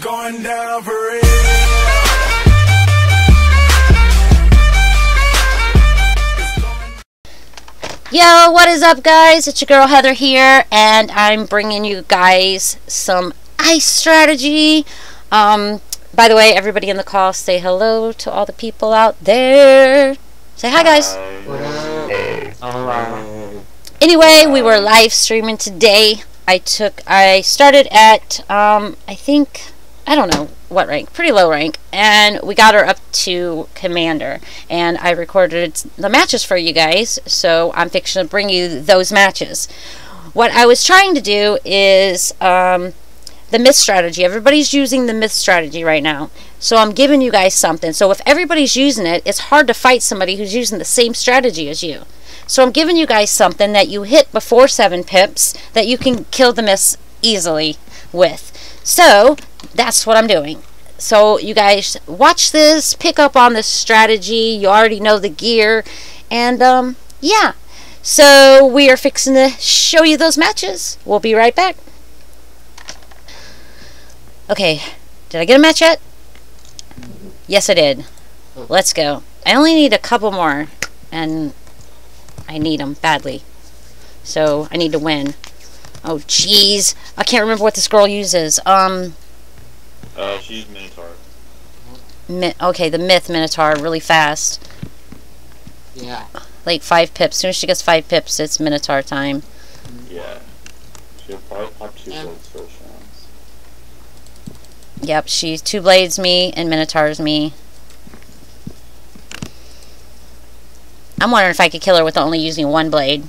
going down for real. Yo, what is up, guys? It's your girl Heather here, and I'm bringing you guys some ice strategy. Um, by the way, everybody in the call, say hello to all the people out there. Say hi, guys. Anyway, we were live streaming today. I took, I started at, um, I think, I don't know what rank, pretty low rank, and we got her up to commander. And I recorded the matches for you guys, so I'm fixing to bring you those matches. What I was trying to do is um, the myth strategy. Everybody's using the myth strategy right now. So I'm giving you guys something. So if everybody's using it, it's hard to fight somebody who's using the same strategy as you. So I'm giving you guys something that you hit before 7 pips that you can kill the myths easily with. So that's what I'm doing. So you guys watch this, pick up on this strategy. You already know the gear. And um, yeah. So we are fixing to show you those matches. We'll be right back. Okay, did I get a match yet? Yes, I did. Let's go. I only need a couple more, and I need them badly. So I need to win. Oh, jeez. I can't remember what this girl uses. Um, Uh, she's Minotaur. mi- okay, the myth Minotaur, really fast. Yeah. Like five pips. As soon as she gets five pips, it's Minotaur time. Yeah. She'll probably pop two Yeah. blades first rounds. Yep, she's two blades me and Minotaur's me. I'm wondering if I could kill her with only using one blade.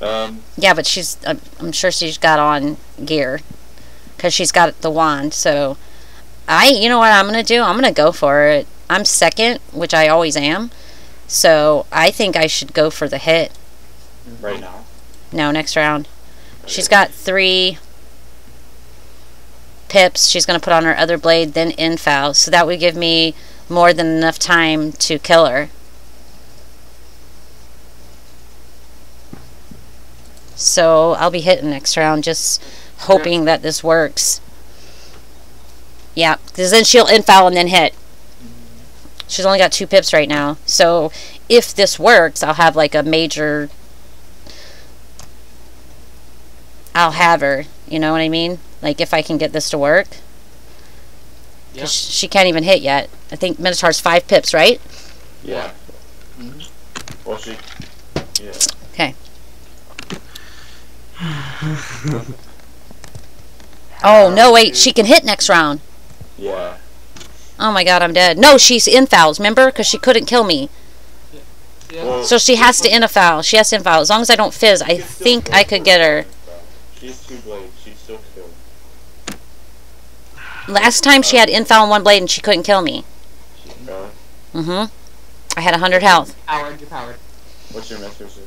Um, Yeah, but she's. I'm I'm sure she's got on gear, cause she's got the wand. So, I. You know what I'm gonna do? I'm gonna go for it. I'm second, which I always am. So I think I should go for the hit. right now. No, next round. She's got three pips. She's gonna put on her other blade, then infoul. So that would give me more than enough time to kill her. So I'll be hitting next round, just hoping that this works. Yeah, because then she'll infoul and then hit. She's only got two pips right now. So if this works, I'll have like a major. I'll have her. You know what I mean? Like if I can get this to work. Yeah. 'Cause she can't even hit yet. I think Minotaur's five pips, right? Yeah. Mm-hmm. Well, she. Yeah. Okay. oh no! Wait, she can hit next round. Yeah. Oh my god, I'm dead. No, she's in fouls, remember? Because she couldn't kill me. Yeah. Well, So she has to in a foul. She has to in foul. As long as I don't fizz, I think I could get her. She's two blades. She's still kill. Last time she had in foul and one blade and she couldn't kill me. Really? Mm-hmm. I had 100 health. Powered, you're powered. What's your mistresses?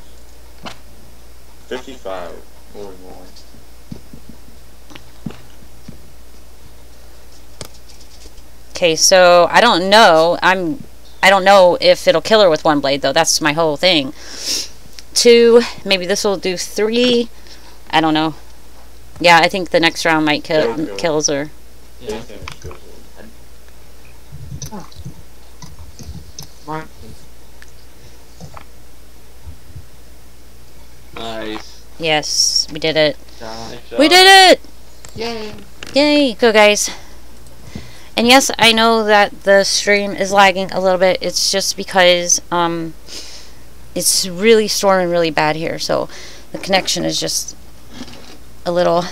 55. Holy moly. Okay, so I don't know. I'm I don't know if it'll kill her with one blade though. That's my whole thing. Two, maybe this will do three. I don't know. Yeah, I think the next round might kill Go, go. kills her. Yeah. Base kills her. Nice. Yes, we did it. Nice We did it. Yay. Yay! Go guys. And yes, I know that the stream is lagging a little bit. It's just because um it's really storming really bad here, so the connection is just a little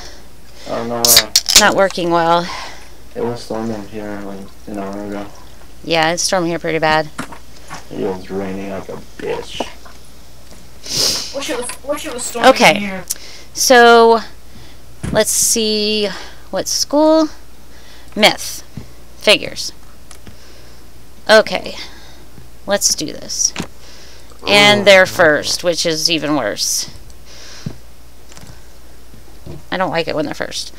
I don't know why. not working well. It was storming here like an hour ago. Yeah, it's storming here pretty bad. It was raining like a bitch. Wish it was, wish it was storming Okay. in here. So, let's see what school? Myth. Figures. Okay. Let's do this. And they're first, which is even worse. I don't like it when they're first.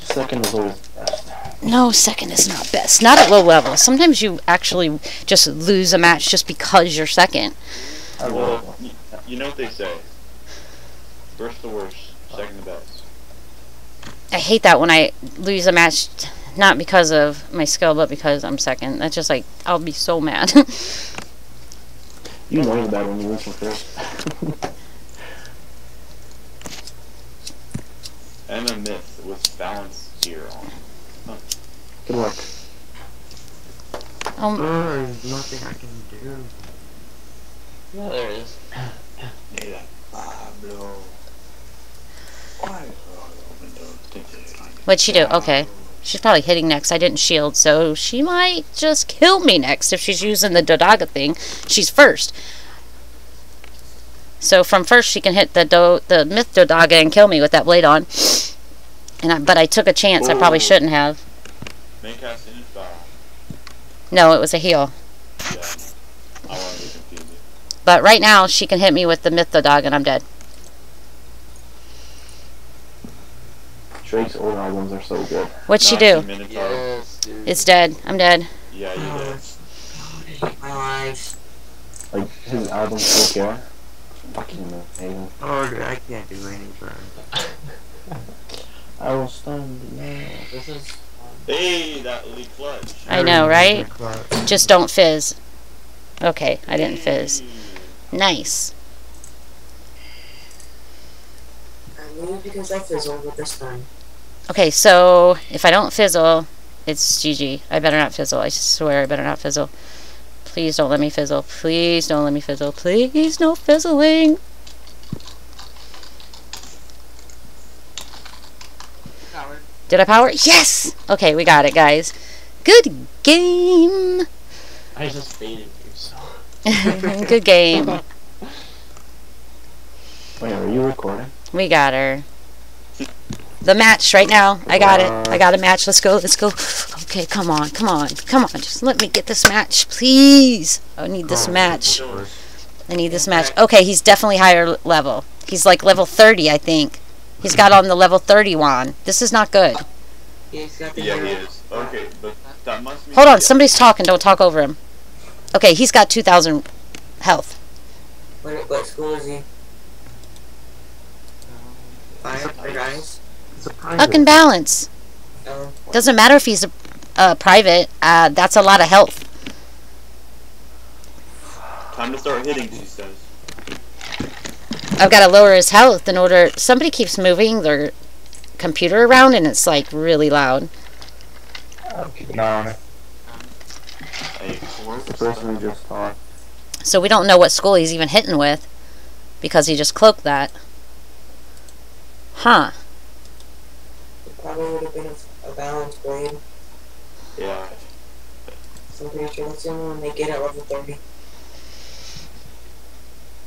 Second is always best. No, second is not best. Not at low level. Sometimes you actually just lose a match just because you're second. I Well, love you know what they say. First the worst, second the best. I hate that when I lose a match, not because of my skill, but because I'm second. That's just like I'll be so mad. You know you're bad when you listen first. And a myth with balance gear on. Good luck. um, Oh, there's nothing I can do. Yeah, there is. Mira, Pablo. what'd she do? Okay, she's probably hitting next. I didn't shield, so she might just kill me next if she's using the Dodaga thing. She's first. So from first she can hit the do the myth Dodaga and kill me with that blade on. And I, but I took a chance. I probably shouldn't have. Main cast in. No, it was a heal. Yeah, I know. I want to be confused. But right now she can hit me with the myth Dodaga and I'm dead. Drake's old albums are so good. What'd she do? Yes. It's dead. I'm dead. Yeah, you Oh, did. it's- I my life. Like his album So Care. Fucking amazing. Oh, dude, I can't do anything. I will stand now. This is. Hey, that elite clutch. I know, right? Just don't fizz. Okay, I didn't fizz. Nice. I knew because I fizzled with this time. Okay, so if I don't fizzle, it's GG. I better not fizzle. I swear I better not fizzle. Please don't let me fizzle. Please don't let me fizzle. Please no fizzling. Coward. Did I power? Yes! Okay, we got it, guys. Good game. I just baited you, so. Good game. Wait, are you recording? We got her. The match right now. I got it. I got a match. Let's go. Let's go. Okay, come on. Come on. Come on. Just let me get this match, please. I need this match. I need this match. Okay, he's definitely higher level. He's like level 30, I think. He's got on the level 30 wand. This is not good. He's got the Yeah, he is. Okay, but that must mean. Hold on. Somebody's talking. Don't talk over him. Okay, he's got 2,000 health. What, what school is he? Fire or guys? It's private. Fucking balance. Doesn't matter if he's a, uh, private. Uh, that's a lot of health. Time to start hitting, she says. I've got to lower his health in order. Somebody keeps moving their computer around and it's like really loud. No. Hey, The person who just talked. So we don't know what school he's even hitting with because he just cloaked that. Huh. It probably would have been a, a balanced blade. yeah. So I'm pretty sure that's the only one they get at level 30.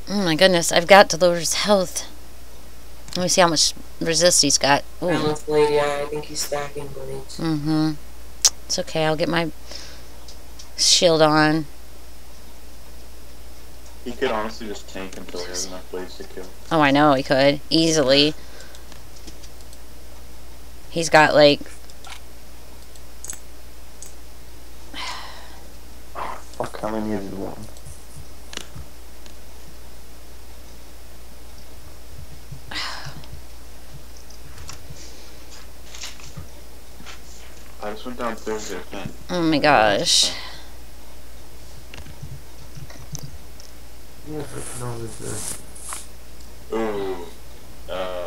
Oh my goodness, I've got to lower his health. Let me see how much resist he's got. Ooh. Balanced blade, yeah, I think he's stacking blades. Mm-hmm. It's okay, I'll get my shield on. He could honestly just tank until he has enough blades to kill. Oh, I know he could. Easily. He's got like Fuck, how many is one? I just went downstairs to get a pen. oh my gosh. Yeah, but no, it's a- Ooh. Uh,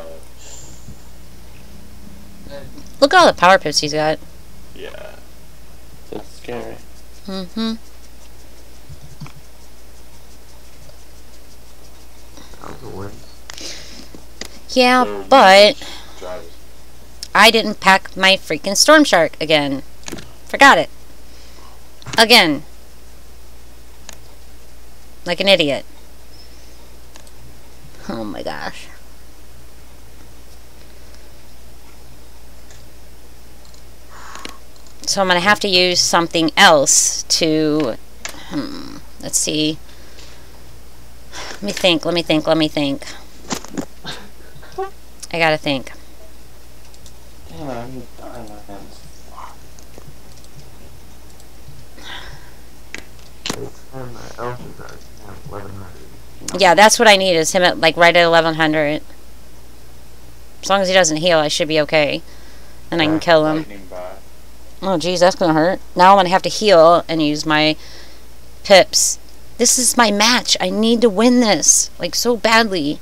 Look at all the power pips he's got. yeah. That's scary. Mm-hmm. that was a win. Yeah, So but just drive it. I didn't pack my freaking Storm Shark again. Forgot it. Again. Like an idiot. Oh my gosh. So I'm going to have to use something else to. Hmm, let's see. Let me think, let me think, let me think. I gotta think. Damn it, I need diamonds. It's him, Elshazar can have 1100. Yeah, that's what I need is him at like right at 1100. As long as he doesn't heal, I should be okay. and I can kill him. Lightning back. Oh, geez, that's gonna hurt. Now I'm gonna have to heal and use my pips. This is my match. I need to win this, like, so badly.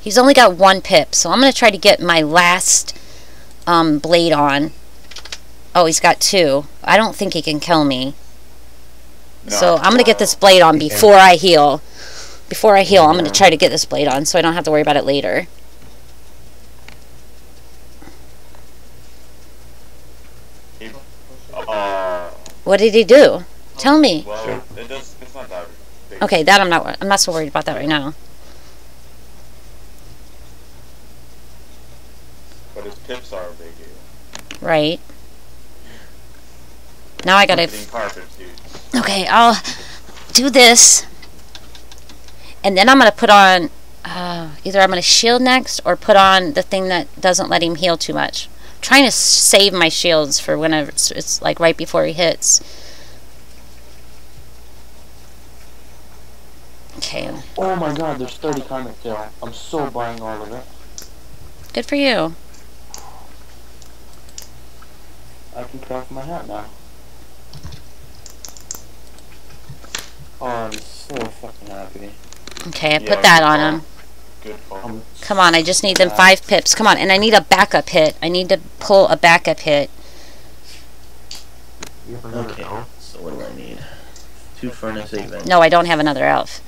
He's only got one pip, so I'm gonna try to get my last um, blade on. Oh, he's got two. I don't think he can kill me. So I'm gonna get uh, this blade on Okay. before I heal. Before I heal, I'm gonna try to get this blade on so I don't have to worry about it later. Uh, What did he do? Tell me. well, Sure. it does. It's not that big. Okay, that I'm not. I'm not so worried about that right now. But his pips are big. Here. Right. Now I gotta. Getting carpets, dude. Okay, I'll do this, and then I'm gonna put on. Uh, either I'm gonna shield next or put on the thing that doesn't let him heal too much. Trying to save my shields for whenever it's, it's like right before he hits. Okay, Oh my god, there's 30 karmic tail. I'm so buying all of it. good for you. I can craft my hat now. Oh, I'm so fucking happy. Okay, I Yeah, put that on him. Good call. Um, come on, I just need them five pips. Come on, and I need a backup hit. I need to pull a backup hit. You have another Okay, elf? so what do I need? Two furnace, eight vent. No, I don't have another elf.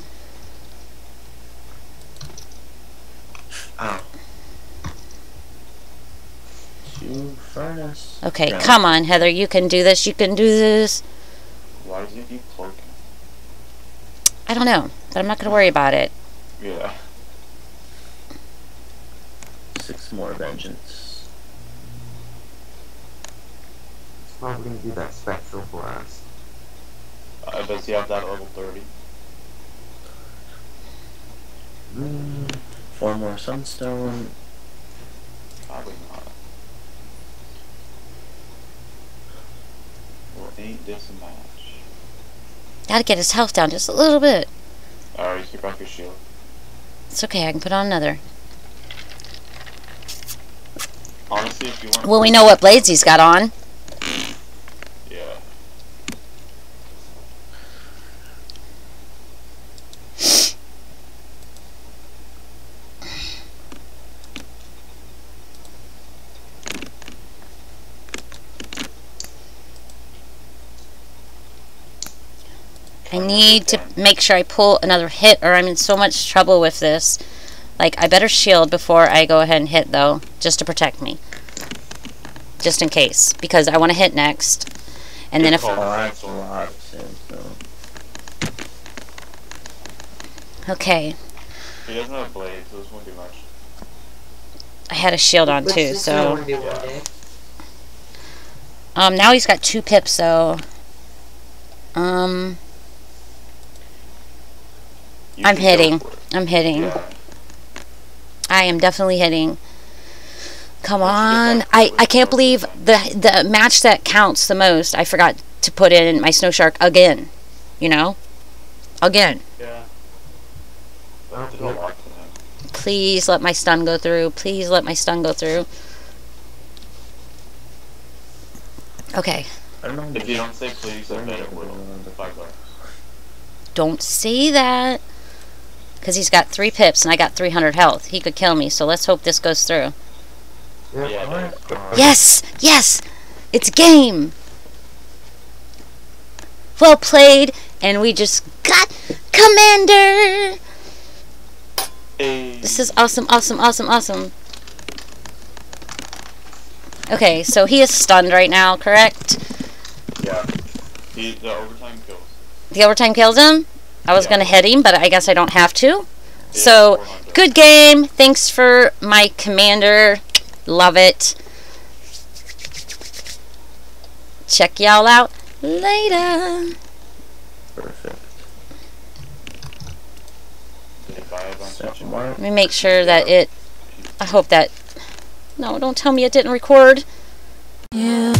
Ow. Two furnace. Okay, Yeah. come on, Heather. You can do this. You can do this. Why does he keep cloaking? I don't know, but I'm not going to worry about it. Yeah. Six more vengeance. It's probably gonna be that spectral blast. Uh, does he have that level 30? Mm, Four more sunstone. Probably not. Well, ain't this a match? Gotta get his health down just a little bit. Alright, keep back your shield. It's okay, I can put on another. Honestly, if you want. Well, we know what blades he's got on. Yeah. I need to make sure I pull another hit or I'm in so much trouble with this. Like, I better shield before I go ahead and hit, though, just to protect me. Just in case. Because I want to hit next. And then if... Good Oh, that's a lot. Okay. He doesn't have blades, so this won't do much. I had a shield on, too, so... do 1v1 day. Um, now he's got two pips, so... Um, I'm should go hitting. I'm hitting. I am definitely hitting. Come on. I, I can't believe the the match that counts the most. I forgot to put in my snow shark again. You know? Again. Yeah. That did a to him. Please let my stun go through. Please let my stun go through. Okay. I don't know. If you don't say please, I bet it will. Five bucks. Don't say that. Because he's got three pips and I got 300 health. He could kill me, so let's hope this goes through. Yeah. Yeah, it does. Yes! Yes! It's game! Well played, and we just got Commander! Hey. This is awesome, awesome, awesome, awesome. Okay, so he is stunned right now, correct? Yeah. He, the overtime kills. The overtime kills him? I was Yeah. gonna hit him, but I guess I don't have to. Yeah, So, Good game. Thanks for my commander. Love it. Check y'all out later. Perfect. Did he buy a bunch of Set shit? mark. Let me make sure that it. I hope that. No, don't tell me it didn't record. You